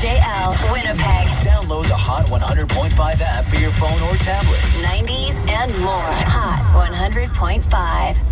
JL Winnipeg. Download the Hot 100.5 app for your phone or tablet. 90s and more. Hot 100.5.